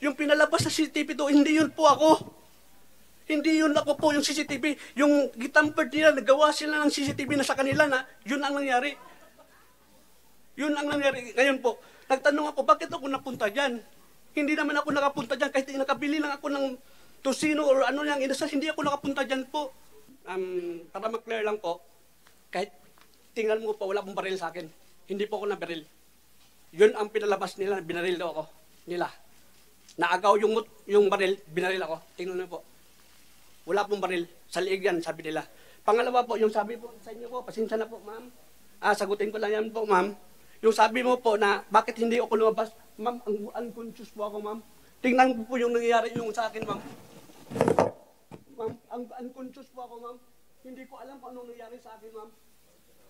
yung pinalabas sa CCTV to, hindi yun po ako. Hindi yun ako po yung CCTV. Yung gitampered nila, nagawa sila ng CCTV na sa kanila na yun ang nangyari. Yun ang nangyari. Ngayon po, nagtanong ako, bakit ako napunta dyan? Hindi naman ako nakapunta dyan kahit nakabili lang ako ng tosino or ano yang inasal, hindi ako nakapunta dyan po. Um, para mag-clear lang po, kahit tingnan mo po, wala pong baril sa akin. Hindi po ako nabaril. Yun ang pinalabas nila, binaril daw ako. Nila. Naagaw yung, yung baril, binaril ako. Tingnan mo po. Wala pong baril. Sa liig yan, sabi nila. Pangalawa po, yung sabi po sa inyo po, pasensya na po, ma'am. Ah, sagutin ko lang yan po, ma'am. Yung sabi mo po na bakit hindi ako lumabas, ma'am, ang unconscious po ako, ma'am. Tingnan po po yung nangyayari yung sa akin, ma'am. Ma'am, ang unconscious po ako, ma'am. Hindi ko alam kung anong nangyari sa akin, ma'am.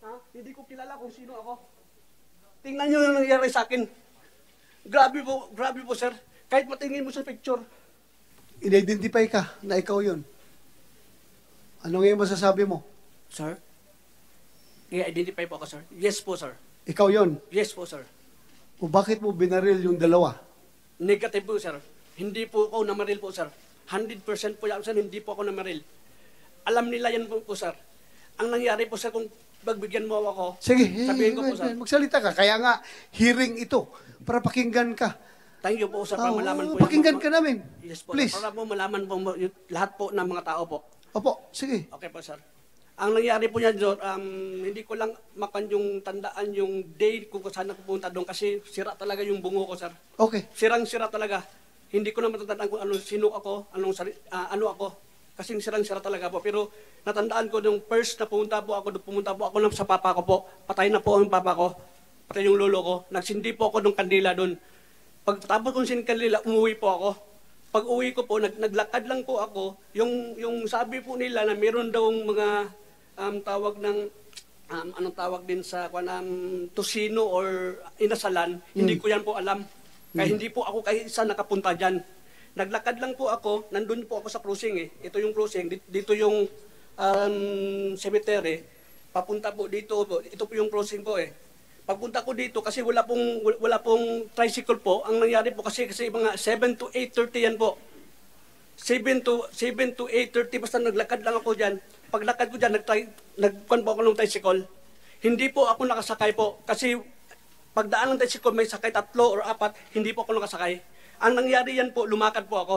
Ha? Hindi ko kilala kung sino ako. Tingnan nyo yung nangyayari sa akin. Grabe po, grabe po, sir. Kahit matingin mo sa picture, In-identify ka na ikaw yun. Ano ngayon masasabi mo? Sir? I-identify po ako, sir. Yes po, sir. Ikaw yun. Yes po, sir. O bakit mo binaril yung dalawa? Negative po, sir. Hindi po ako namaril po, sir. 100% po yan, sir. Hindi po ako namaril. Alam nila yan po, po, sir. Ang nangyari po, sir, kung pagbigyan mo ako, Sige, sabihin ko eh, po, sir. magsalita ka. Kaya nga, hearing ito. Para pakinggan ka. Thank you po, sir, para Oo, malaman po. pakinggan ka namin. Yes po, Please. Para po malaman po yung lahat po ng mga tao po. Opo, sige. Okay po, sir. Ang nangyari po niyan, Jor, um, hindi ko lang makan yung tandaan yung day kung saan pupunta doon kasi sira talaga yung bungo ko, sir. Okay. Sirang-sira talaga. Hindi ko na matatandaan kung ano, sino ako, anong sari, ah, ano ako. Kasi sirang-sira talaga po. Pero natandaan ko nung first na pumunta po ako, pumunta po ako ng sa papa ko po. Patay na po ang papa ko. Patay yung lolo ko. Nagsindi po ako ng kandila doon. Pagtapos kong sin kandila, umuwi po ako. Pag uwi ko po, nag, naglakad lang po ako. Yung, yung sabi po nila na meron daw mga um, tawag ng um, anong tawag din sa um, tosino or inasalan, hindi ko yan po alam. Kaya hindi po ako kahit isa nakapunta dyan. Naglakad lang po ako, nandun po ako sa cruising eh. Ito yung cruising, Di- dito yung um, cemetery. Papunta po dito po, ito po yung cruising po eh. Pagpunta ko dito kasi wala pong wala pong tricycle po. Ang nangyari po kasi kasi mga 7 to 8:30 yan po. 7 to 7 to 8:30 basta naglakad lang ako diyan. Paglakad ko diyan nag nagkuan po ako ng tricycle. Hindi po ako nakasakay po kasi pagdaan ng tricycle may sakay tatlo or apat, hindi po ako nakasakay. Ang nangyari yan po, lumakad po ako.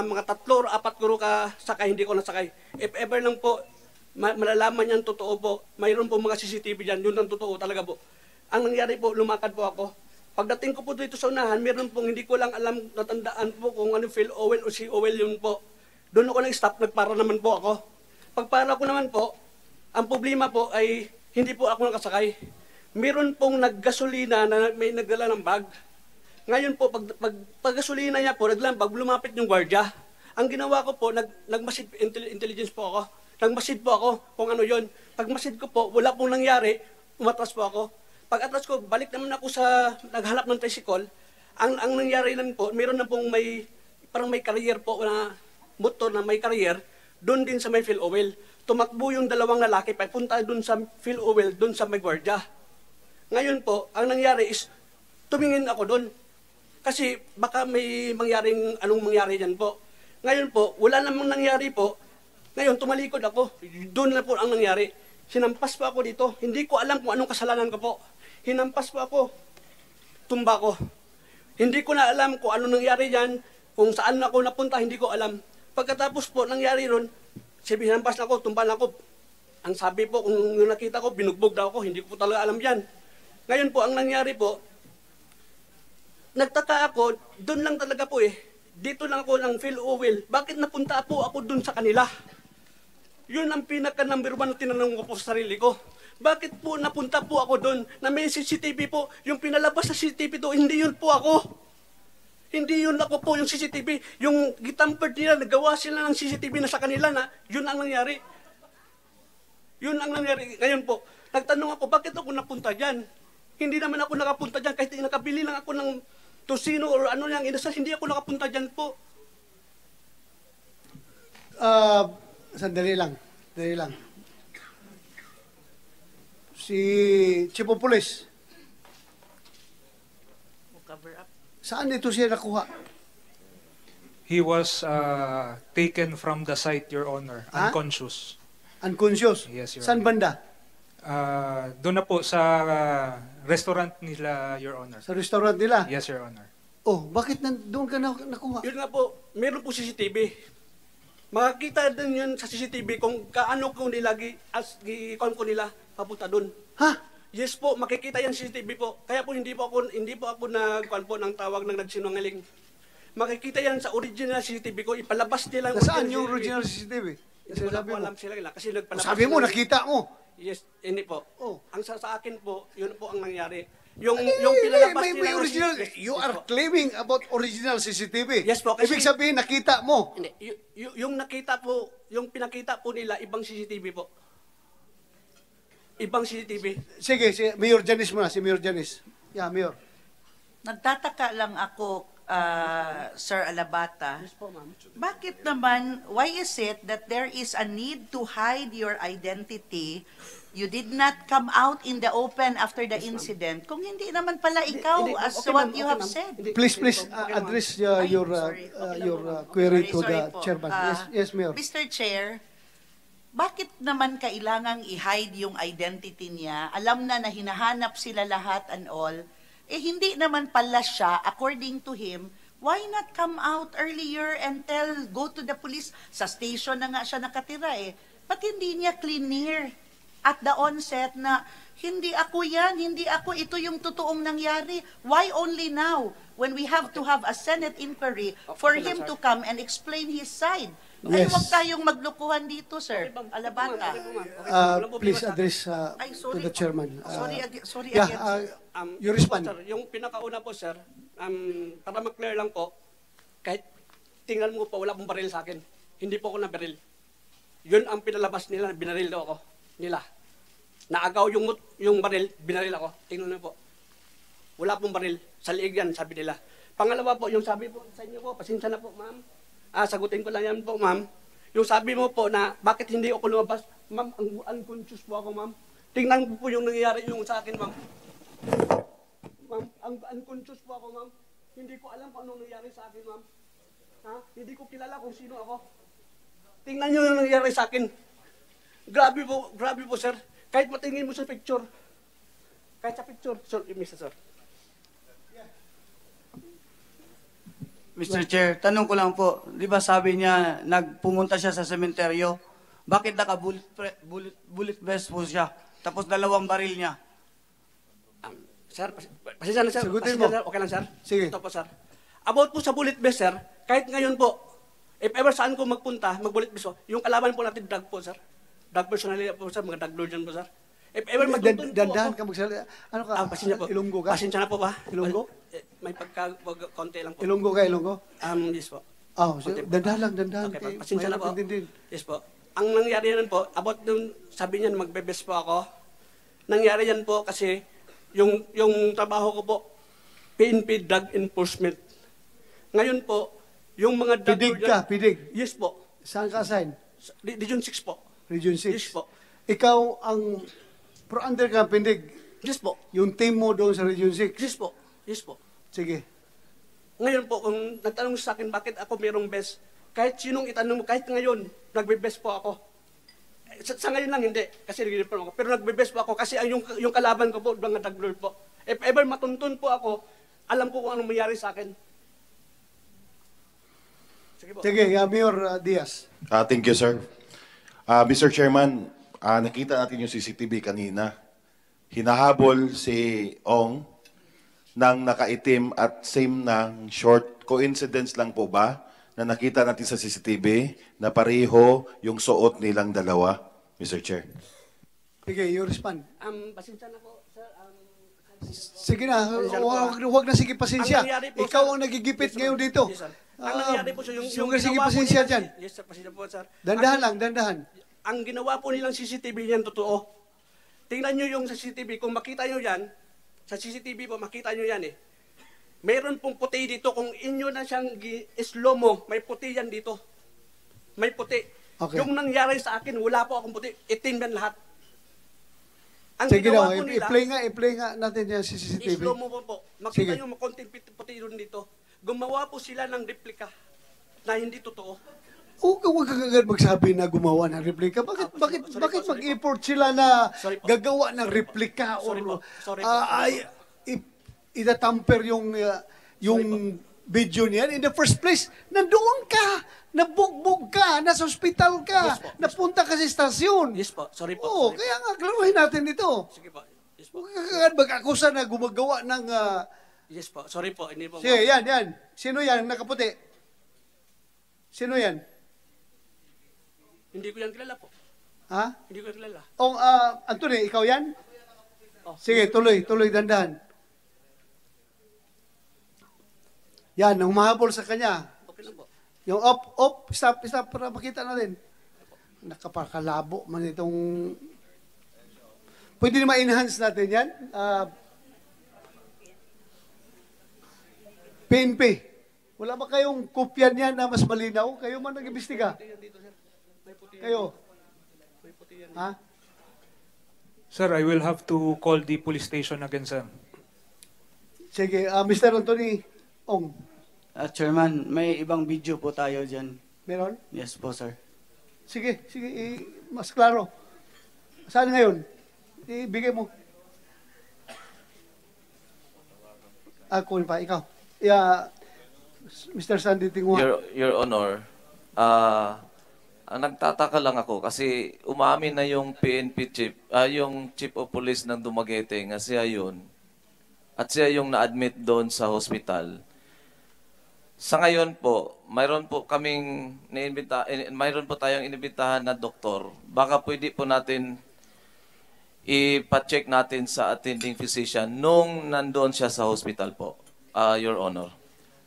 Ang mga tatlo or apat ko ka sakay, hindi ko nasakay. If ever lang po, ma- malalaman yan totoo po, mayroon po mga CCTV dyan, yun ang totoo talaga po. Ang nangyari po, lumakad po ako. Pagdating ko po dito sa unahan, meron pong hindi ko lang alam, natandaan po kung ano Phil Owen o si Owen yun po. Doon ako nag-stop, nagpara naman po ako. Pagpara ko naman po, ang problema po ay hindi po ako nakasakay. Meron pong naggasolina na may nagdala ng bag. Ngayon po, pag, pag, pag gasolina niya po, naglambag, lumapit yung gwardiya. Ang ginawa ko po, nag, nagmasid, intel- intelligence po ako. Nagmasid po ako kung ano yon. Pagmasid ko po, wala pong nangyari, umatras po ako. Pag atras ko, balik naman ako sa naghanap ng tricycle. Ang, ang nangyari lang po, meron na pong may, parang may career po na motor na may career, doon din sa may Phil Oil. Tumakbo yung dalawang lalaki, papunta doon sa Phil Oil, doon sa may gwardiya. Ngayon po, ang nangyari is, tumingin ako doon. Kasi baka may mangyaring, anong mangyari dyan po. Ngayon po, wala namang nangyari po. Ngayon, tumalikod ako. Doon na po ang nangyari. Sinampas pa ako dito. Hindi ko alam kung anong kasalanan ko po. Hinampas pa ako. Tumba ko. Hindi ko na alam kung ano nangyari dyan. Kung saan ako napunta, hindi ko alam. Pagkatapos po, nangyari ron, sabi, hinampas na ako, tumba na ako. Ang sabi po, kung nakita ko, binugbog daw ako. Hindi ko po talaga alam yan. Ngayon po, ang nangyari po, nagtaka ako, doon lang talaga po eh. Dito lang ako ng Phil Owen. Bakit napunta po ako doon sa kanila? Yun ang pinaka number one na tinanong ko po sa sarili ko. Bakit po napunta po ako doon na may CCTV po? Yung pinalabas sa CCTV to, hindi yun po ako. Hindi yun ako po yung CCTV. Yung gitampered nila, nagawa sila ng CCTV na sa kanila na yun ang nangyari. Yun ang nangyari. Ngayon po, nagtanong ako, bakit ako napunta dyan? Hindi naman ako nakapunta dyan kahit nakabili lang ako ng tosino or ano lang inasal, hindi ako nakapunta dyan po. Ah, sandali lang. Sandali lang. Si Chief of Police, Cover up. saan ito siya nakuha? He was uh, taken from the site, Your Honor, Ah? unconscious. Unconscious? Yes, Your Saan Honor. banda? Uh, doon na po sa uh, restaurant nila, Your Honor. Sa restaurant nila? Yes, Your Honor. Oh, bakit nandoon ka na nakuha? Yun nga po, meron po CCTV. Makakita din yun sa CCTV kung kaano ko nila, gi, as, gi, kung ko nila papunta doon. Ha? Yes po, makikita yan CCTV po. Kaya po hindi po ako hindi po ako nagkuan po ng tawag ng nagsinungaling. Makikita yan sa original CCTV ko, ipalabas nila ang Nasaan yung original CCTV. Hindi ko na po alam sila nila kasi nagpalabas. Sabi mo, nakita mo. Yes, hindi po. Oh. Ang sa, sa akin po, yun po ang nangyari. Yung Ay, yung pinalabas may, nila may original. You are po. claiming about original CCTV. Yes po, kasi- Ibig sabihin, nakita mo. Hindi, y- y- yung nakita po, yung pinakita po nila, ibang CCTV po. Ibang CCTV. Sige, si Mayor Janice muna, si Mayor Janice. Yeah, Mayor. Nagtataka lang ako, ah, Sir Alabata, Yes po, ma'am. bakit naman, why is it that there is a need to hide your identity? You did not come out in the open after the incident kung hindi naman pala ikaw Hindi, as okay, what you okay, have said. Hindi, Please, hindi please, uh, address uh, Ay, your uh, sorry. uh, Okay your uh, query Sorry, to the sorry po. chairman. Ah, yes, yes, Mayor. Mr. Chair, bakit naman kailangang i-hide yung identity niya? Alam na na hinahanap sila lahat and all. Eh hindi naman pala siya, according to him, why not come out earlier and tell, go to the police? Sa station na nga siya nakatira eh. Ba't hindi niya clear at the onset na hindi ako yan, hindi ako, ito yung totoong nangyari. Why only now? When we have to have a Senate inquiry for Okay lang, him to come and explain his side. Ay, Yes. huwag tayong maglukuhan dito, sir. Alabata. Uh, please address uh, Ay, to the po. chairman. Uh, Sorry ag- sorry yeah, again, uh, Um, you po, respond. sir, yung pinakauna po, sir, um, para mag-clear lang po, kahit tingnan mo po, wala pong baril sa akin. Hindi po ako na-baril. Yun ang pinalabas nila, binaril daw ako. Nila. Naagaw yung, yung baril, binaril ako. Tingnan mo po. Wala pong baril. Sa liig yan, sabi nila. Pangalawa po, yung sabi po sa inyo po, pasensya na po, ma'am. Ah, sagutin ko lang yan po, ma'am. Yung sabi mo po na, bakit hindi ako lumabas? Ma'am, ang unconscious po ako, ma'am. Tingnan po yung nangyayari yung sa akin, ma'am. Ma'am, ang unconscious po ako, ma'am. Hindi ko alam kung anong nangyari sa akin, ma'am. Ha? Hindi ko kilala kung sino ako. Tingnan niyo yung nangyari sa akin. Grabe po, grabe po, sir. Kahit matingin mo sa picture. Kahit sa picture, sir, Mr. Sir. Mr. Chair, tanong ko lang po, di ba sabi niya nagpumunta siya sa sementeryo? Bakit naka bullet, bullet, bullet vest po siya? Tapos dalawang baril niya. Um, sir, pas- pasensya na, sir. Sagutin Pasensya mo. na, Okay lang, sir. Sige. Ito po, sir. About po sa bullet vest, sir, kahit ngayon po, if ever saan ko magpunta, mag-bullet vest po, yung kalaban po natin, drug po, sir. Drug personality po, sir. Mga drug lord po, sir. Ever Dan- magtuntun po Dandahan ka magsalita. Ano ka? Ah, pasensya po. Ilonggo ka? Pasensya na po ba? Ilonggo? Eh, May pagka, pag, konti lang po. Ilonggo ka, Ilonggo? Um, yes po. Oh, so, po. dandahan lang, dandahan. Okay, kay- pa- pasensya na po. Yes po. Ang nangyari yan po, about dun, sabi niya magbe-best po ako. Nangyari yan po kasi yung, yung trabaho ko po, PNP Drug Enforcement. Ngayon po, yung mga drug Pidig ka, pidig. Yes po. Saan ka assign? Region 6 po. Region 6? Yes po. Ikaw ang pro under ka, pindig. Yes po. Yung team mo doon sa Region 6. Yes po. Yes po. Sige. Ngayon po, kung nagtanong sa akin bakit ako mayroong best, kahit sinong itanong mo, kahit ngayon, nagbe-best po ako. Sa, sa ngayon lang hindi, kasi nag-reform ako. Pero nagbe-best po ako kasi ang yung, yung kalaban ko po, mga daglord po. If ever matuntun po ako, alam ko kung anong mangyari sa akin. Sige po. Sige, uh, Mayor uh, Diaz. Ah, thank you, sir. Ah, Mr. Chairman, ah, nakita natin yung CCTV kanina. Hinahabol si Ong ng nakaitim at same ng short. Coincidence lang po ba na nakita natin sa CCTV na pareho yung suot nilang dalawa, Mr. Chair? Sige, you respond. Um, pasensya na po, sir. Um, Sige na, huwag, ah. huwag na sige pasensya. Ang po, Ikaw sir- ang nagigipit Yes, ngayon dito. Yes, sir. Ang Ah, nangyari po, sir, yung, sige ginawa po pasensya nila- dyan. Yes, sir, pasensya po, sir. Dandahan Ang- lang, dandahan. Ang ginawa po nilang CCTV niyan totoo. Tingnan nyo yung sa CCTV, kung makita nyo yan, sa CCTV po, makita nyo yan eh. Meron pong puti dito, kung inyo na siyang slow mo, may puti yan dito. May puti. Okay. Yung nangyari sa akin, wala po akong puti. Itim yan lahat. Ang Sige ginawa po nila, i-play nga, i-play nga natin yan sa CCTV. slow mo po po. Sige. Makita nyo makonting puti puti doon dito. Gumawa po sila ng replika. na hindi totoo. Huwag huwag ka agad magsabi na gumawa ng replika. Bakit, Ah, bakit, sorry bakit mag-effort sila na gagawa ng replika or sorry sorry ay, itatamper yung, uh, yung video niyan. In the first place, nandoon ka, nabugbog ka, nasa ospital ka, Yes po, napunta ka sa estasyon. Yes po, sorry po. Oo, sorry po. kaya nga, klaruhin natin ito. Sige po. Yes po. Huwag ka agad mag-akusa na gumagawa ng... ah, Yes po. Sorry po. Hindi po. sige, yan, yan. Sino yan? Nakaputi. Sino yan? Hindi ko yan kilala po. Ha? Hindi ko yan kilala. O, ah, Anthony, ikaw yan? Oh. Sige, tuloy, tuloy, dandan. Yan, nang humahabol sa kanya. Okay lang po. Yung up, up, stop, stop, para makita natin. Nakapakalabo man itong... Pwede na ma-enhance natin yan. Ah, PNP. Wala ba kayong kopya niyan na mas malinaw? Kayo man nag-imbestiga. Kayo. Ha? Sir, I will have to call the police station again, sir. Sige, ah, Mr. Anthony Ong, Ah, Chairman, may ibang video po tayo dyan. meron? Yes po, sir. Sige, sige, i- mas klaro. Saan ngayon? Ibigay mo. Ako pa, ikaw. Yeah, Mr. Sandy Tingwa. Your, Your Honor, ah ang nagtataka lang ako kasi umamin na yung PNP chief, ah, yung chief of police ng Dumaguete nga siya yun. At siya yung na-admit doon sa hospital. Sa ngayon po, mayroon po kaming niimbita, eh, mayroon po tayong inibitahan na doktor. Baka pwede po natin ipa-check natin sa attending physician nung nandoon siya sa hospital po, ah, Your Honor.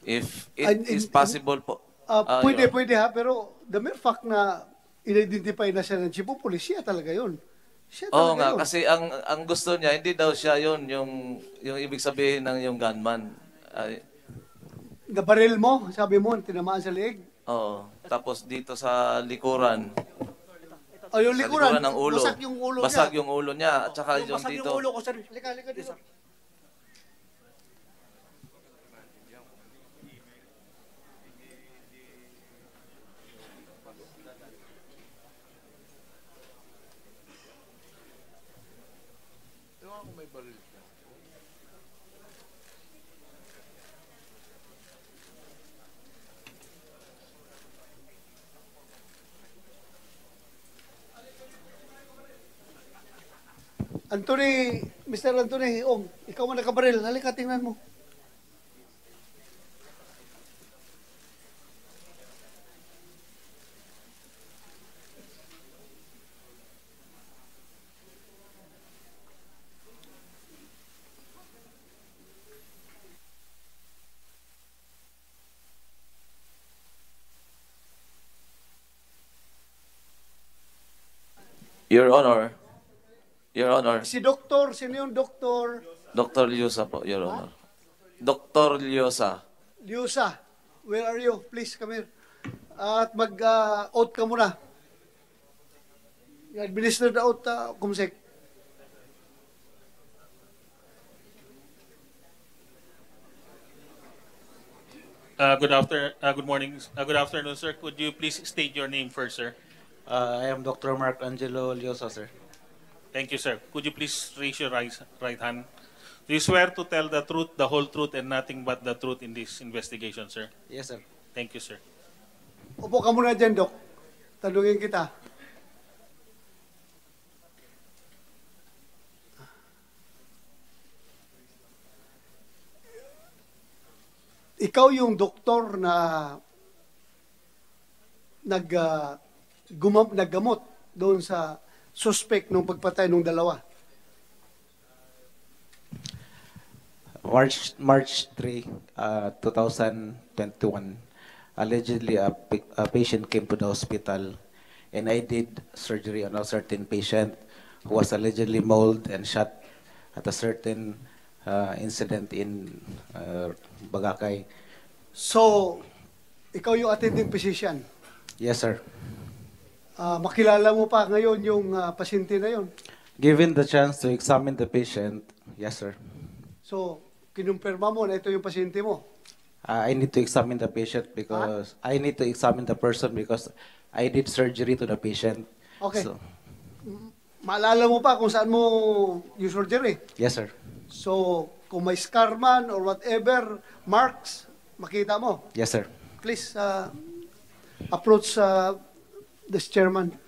If it And- is possible po. Ah, ah, pwede, pwede ha, pero the mere fact na in-identify na siya ng chief of police, siya talaga yun. Siya Oo talaga nga, yun. kasi ang ang gusto niya, hindi daw siya yun, yung, yung ibig sabihin ng yung gunman. Ay, Nabaril mo, sabi mo, tinamaan sa leeg. oo. Tapos dito sa likuran, O yung sa likuran, likuran ng ulo. basag yung ulo Basag niya. yung ulo niya. At saka Yung yung basag dito. yung ulo ko, sir. Halika, halika dito. Anthony, Mr. Anthony Ong, ikaw man nakabaril. Halika, tingnan mo. Your Honor, Your Honor, Si doktor, sino yung doktor? Dr. Lyosa po, Your Honor. Dr. Lyosa. Liusa, where are you? Please, come here. At mag-out ka muna. Administer the out, uh, kumsek. Uh, good after, uh, good morning, uh, good afternoon, sir. Could you please state your name first, sir? Uh, I am Dr. Mark Angelo Liosa, sir. Thank you, sir. Could you please raise your right, right hand? Do you swear to tell the truth, the whole truth, and nothing but the truth in this investigation, sir? Yes, sir. Thank you, sir. Upo ka muna dyan, Dok. Tanungin kita. Ikaw yung doktor na nag, ah, gumam, naggamot doon sa suspect nung pagpatay ng dalawa. March March 3, uh, 2021, allegedly a, a patient came to the hospital and I did surgery on a certain patient who was allegedly mauled and shot at a certain uh, incident in uh, Bagakay. So, ikaw yung attending physician. Yes, sir. Ah, makilala mo pa ngayon yung ah, pasyente na yon. Given the chance to examine the patient, yes, sir. So, kinumpirma mo na ito yung pasyente mo. Uh, I need to examine the patient because I need to examine the person because I did surgery to the patient. Okay. So, Maalala mo pa kung saan mo yung surgery. yes, sir. So, kung may scar man or whatever marks, makita mo. Yes, sir. Please uh, approach uh, this chairman.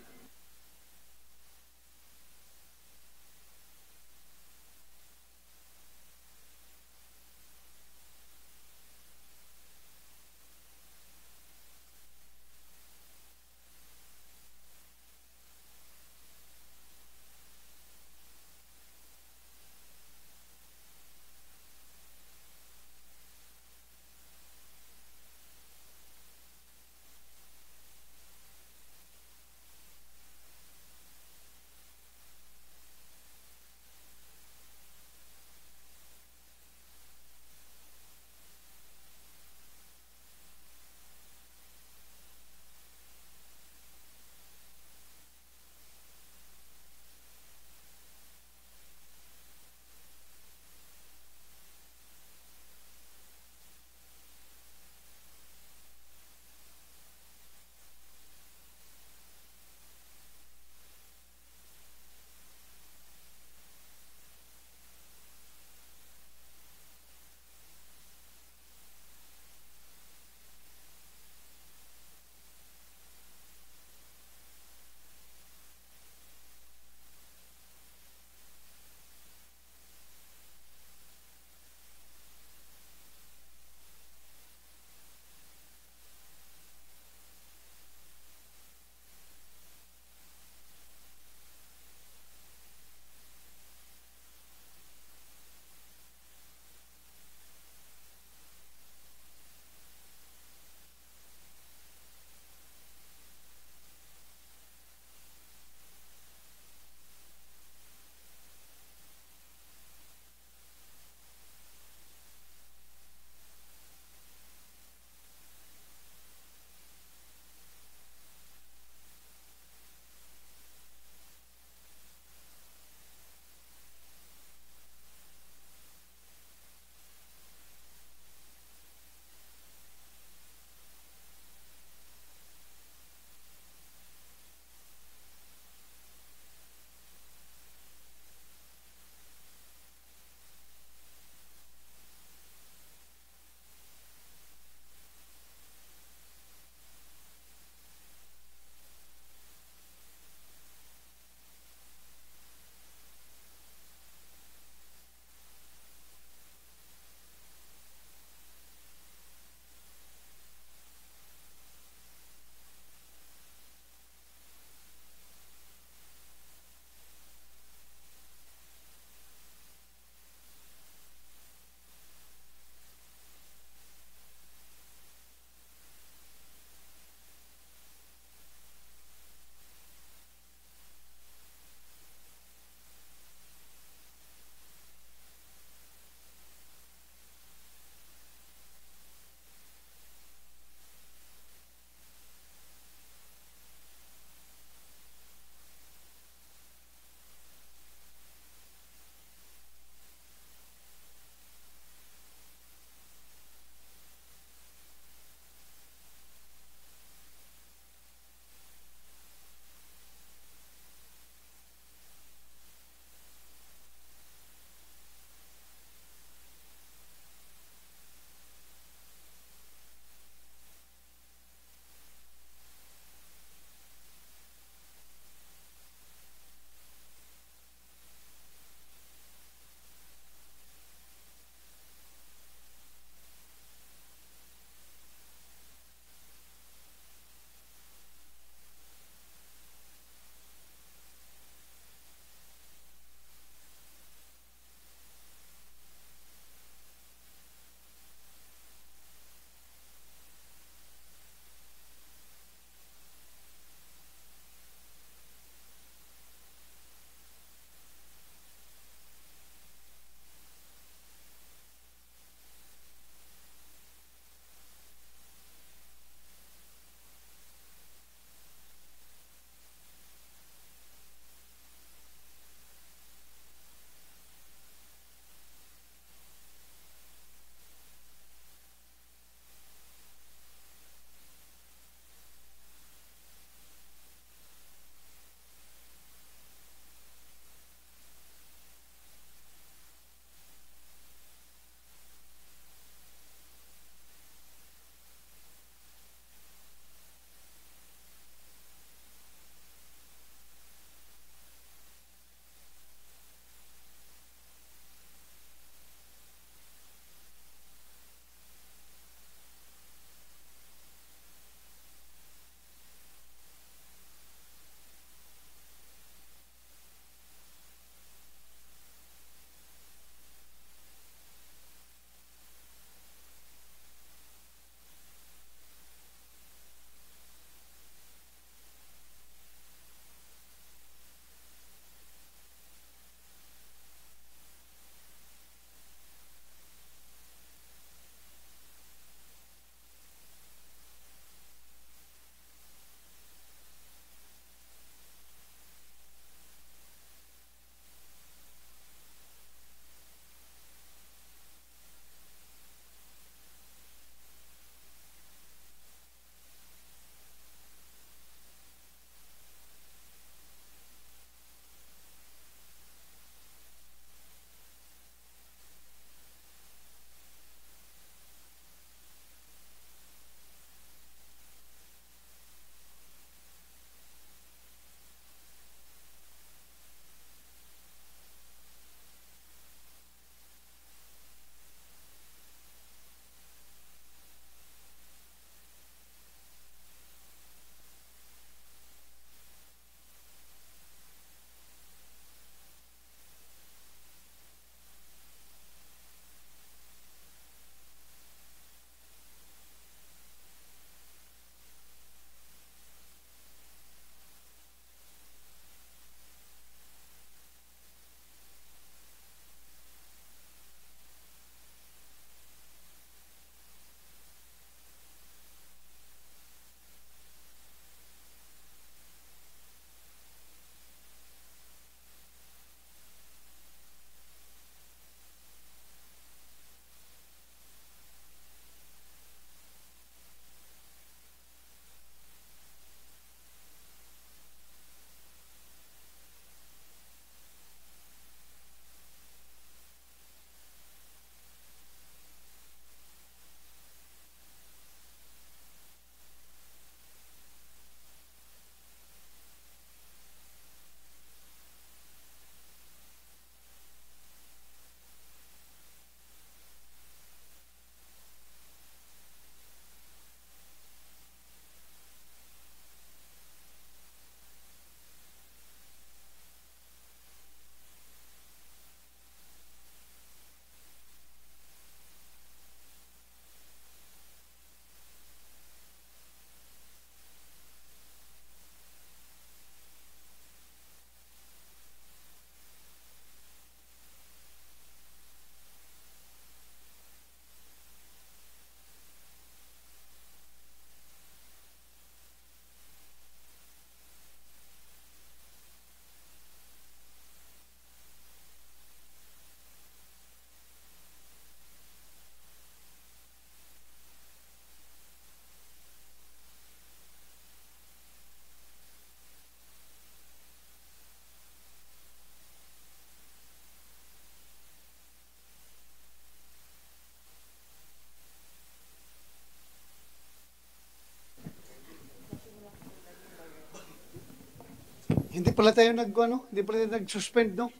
Pala tayo nag, ano, hindi pala tayo nag-suspend, no?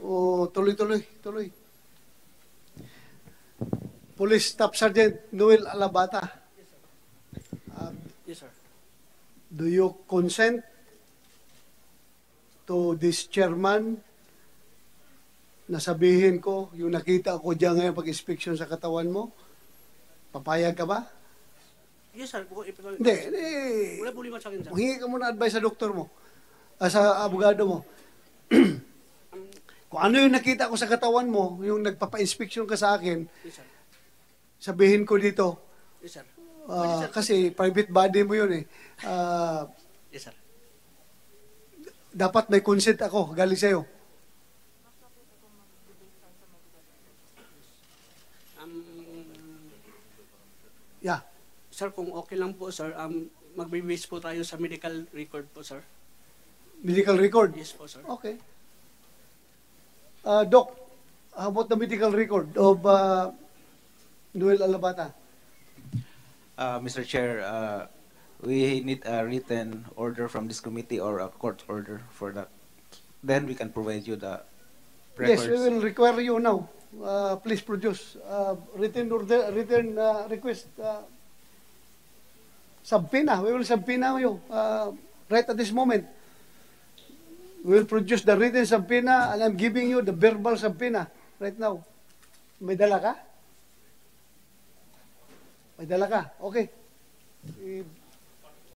O tuloy-tuloy, tuloy. Police Staff Sergeant Noel Alabata, Yes, sir. do you consent to this chairman na sabihin ko, yung nakita ko dyan ngayon pag-inspection sa katawan mo, papayag ka ba? Yes, sir. Hindi, hindi. Wala po liman sa akin, sir. Hingi ka muna advice sa doktor mo, ah, sa abogado mo. Kung ano yung nakita ko sa katawan mo, yung nagpapa-inspection ka sa akin, Yes, sir. sabihin ko dito, Yes, sir. ah, kasi private body mo yun eh. Ah, Yes, sir. dapat may consent ako galing sa'yo. Um, Yeah. sir, kung okay lang po, sir, um, magbe-base po tayo sa medical record po, sir. Medical record. Yes po, sir. Okay. Uh, Doc, how about the medical record of uh, Noel Alabata? Uh, Mr. Chair, uh, we need a written order from this committee or a court order for that. Then we can provide you the Yes, we will require you now. Uh, please produce uh, written order, written uh, request. Uh, subpoena. We will subpoena you uh, right at this moment. Will produce the written subpoena and I'm giving you the verbal subpoena right now. May dala ka? May dala ka? Okay. Eh,